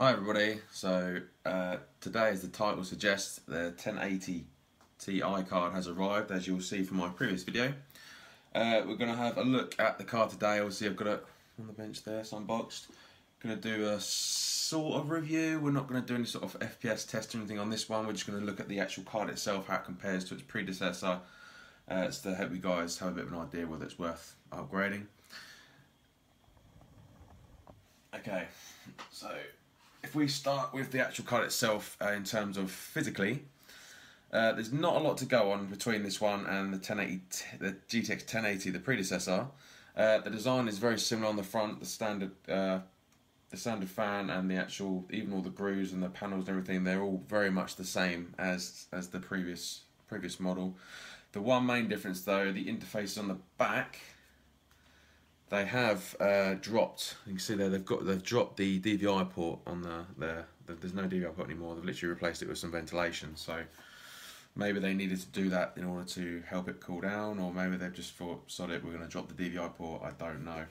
Hi everybody, so uh, today as the title suggests the 1080 Ti card has arrived as you'll see from my previous video. Uh, we're going to have a look at the card today, obviously I've got it on the bench there, it's unboxed. Going to do a sort of review, we're not going to do any sort of FPS test or anything on this one, we're just going to look at the actual card itself, how it compares to its predecessor. Uh, it's to help you guys have a bit of an idea whether it's worth upgrading. Okay, so if we start with the actual card itself uh, in terms of physically, uh, there's not a lot to go on between this one and the 1080, the GTX 1080, the predecessor. Uh, the design is very similar on the front, the standard, uh, the standard fan and the actual, even all the grooves and the panels and everything, they're all very much the same as as the previous previous model. The one main difference though, the interface on the back they have uh, dropped. You can see there they've got they've dropped the DVI port on the there. There's no DVI port anymore. They've literally replaced it with some ventilation. So maybe they needed to do that in order to help it cool down, or maybe they've just thought, "Sod it, we're going to drop the DVI port." I don't know.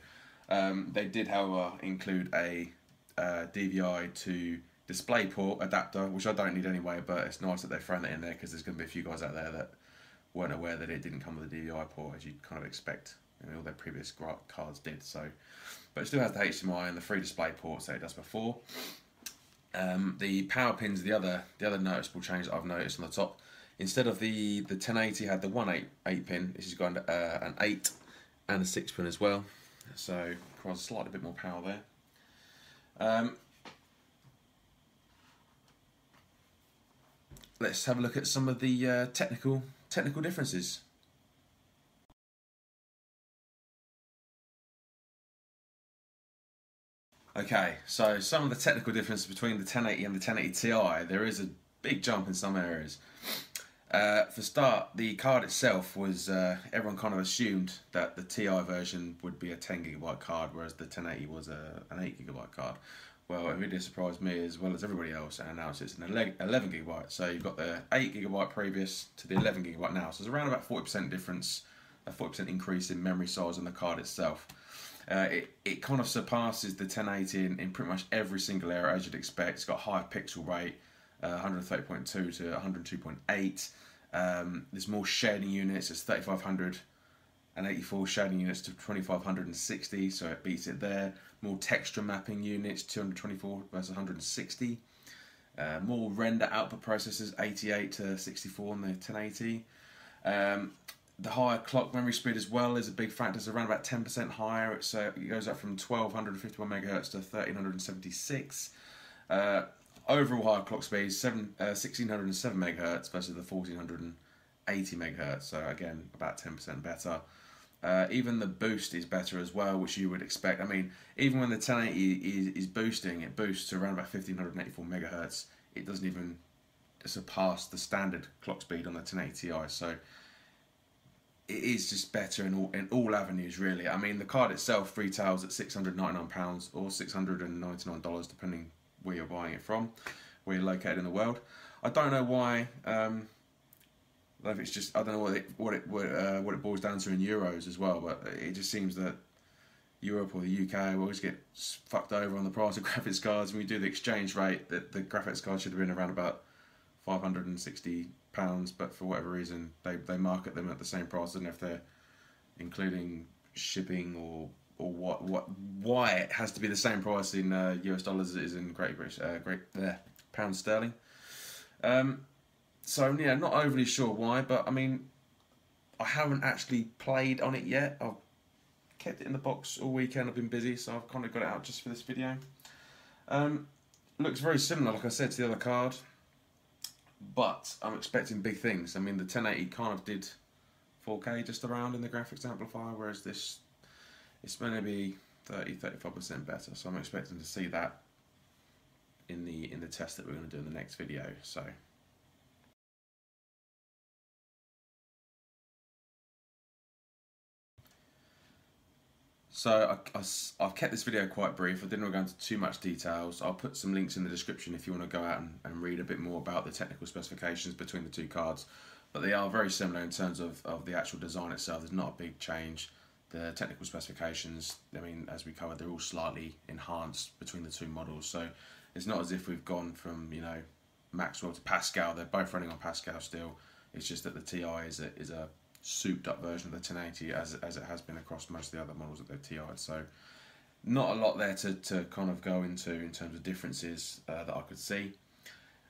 Um, they did, however, include a uh, DVI to display port adapter, which I don't need anyway. But it's nice that they've thrown that in there because there's going to be a few guys out there that weren't aware that it didn't come with a DVI port, as you'd kind of expect and all their previous cards did. So, but it still has the HDMI and the free display ports that it does before. Um, the power pins, the other the other noticeable change that I've noticed on the top, instead of the the 1080 had the one eight eight pin, this has got uh, an eight and a six pin as well. So requires slightly bit more power there. Um, let's have a look at some of the uh, technical technical differences. Okay, so some of the technical differences between the 1080 and the 1080 Ti, there is a big jump in some areas. Uh, for start, the card itself was, uh, everyone kind of assumed that the Ti version would be a 10 gigabyte card, whereas the 1080 was a, an 8 gigabyte card. Well, it really surprised me as well as everybody else, and now it's an 11 gigabyte. So you've got the 8 gigabyte previous to the 11 gigabyte now. So it's around about 40% difference, a 40% increase in memory size on the card itself. Uh, it, it kind of surpasses the 1080 in, in, pretty much every single area as you'd expect. It's got higher pixel rate, uh, 130.2 to 102.8. Um, there's more shading units. It's 3584 shading units to 2560, so it beats it there. More texture mapping units, 224 versus 160. Uh, more render output processors, 88 to 64 on the 1080. Um, the higher clock memory speed as well is a big factor. It's around about 10% higher. It's, uh, it goes up from 1251 megahertz to 1376. Uh, overall higher clock speed seven, uh, 1607 megahertz versus the 1480 megahertz. So again, about 10% better. Uh, even the boost is better as well, which you would expect. I mean, even when the 1080 is, is boosting, it boosts to around about 1584 megahertz. It doesn't even surpass the standard clock speed on the 1080 Ti. So it is just better in all in all avenues really. I mean the card itself retails at six hundred ninety nine pounds or six hundred and ninety nine dollars depending where you're buying it from, where you're located in the world. I don't know why. Um, I don't know if it's just I don't know what it what it what, uh, what it boils down to in euros as well, but it just seems that Europe or the UK always get fucked over on the price of graphics cards. When we do the exchange rate, that the graphics card should have been around about five hundred and sixty pounds, but for whatever reason they, they market them at the same price, and if they're including shipping or or what what why it has to be the same price in uh, US dollars as it is in Great British uh, Great uh, pound sterling. Um, so yeah, not overly sure why, but I mean, I haven't actually played on it yet. I've kept it in the box all weekend. I've been busy, so I've kind of got it out just for this video. Um, looks very similar, like I said, to the other card but I'm expecting big things. I mean, the 1080 kind of did 4K just around in the graphics amplifier, whereas this it's going to be 30 35% better. So I'm expecting to see that in the in the test that we're going to do in the next video. So So I, have kept this video quite brief. I didn't want to go into too much details. I'll put some links in the description if you want to go out and, and, read a bit more about the technical specifications between the two cards. But they are very similar in terms of, of the actual design itself. There's not a big change. The technical specifications, I mean, as we covered, they're all slightly enhanced between the two models. So it's not as if we've gone from you know Maxwell to Pascal. They're both running on Pascal still. It's just that the Ti is a is a souped up version of the 1080 as as it has been across most of the other models that they've TI'd. So not a lot there to, to kind of go into in terms of differences uh, that I could see.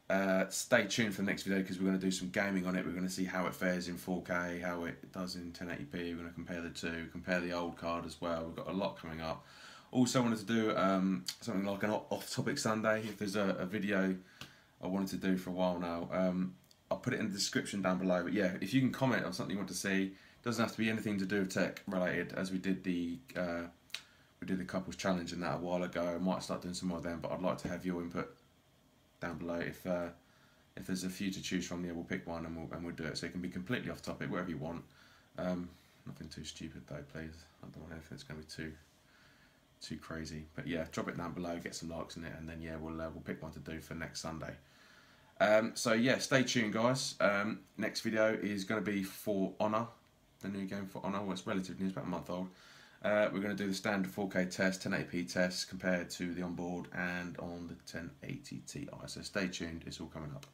Uh, stay tuned for the next video because we're going to do some gaming on it. We're going to see how it fares in 4K, how it does in 1080p. We're going to compare the two, compare the old card as well. We've got a lot coming up. Also, wanted to do um, something like an off-topic Sunday. If there's a, a, video I wanted to do for a while now, um, put it in the description down below. But yeah, if you can comment on something you want to see, doesn't have to be anything to do with tech related, as we did the uh, we did the couples challenge in that a while ago. I might start doing some more of them, but I'd like to have your input down below. If uh, if there's a few to choose from, yeah, we'll pick one and we'll and we'll do it. So it can be completely off topic, whatever you want. Um, nothing too stupid though, please. I don't know if it's going to be too too crazy. But yeah, drop it down below, get some likes in it, and then yeah, we'll uh, we'll pick one to do for next Sunday. Um, so yeah, stay tuned, guys. Um, next video is going to be for Honor, the new game for Honor. Well, it's relatively new, it's about a month old. Uh, we're going to do the standard 4K test, 1080p test compared to the onboard and on the 1080 Ti. So stay tuned, it's all coming up.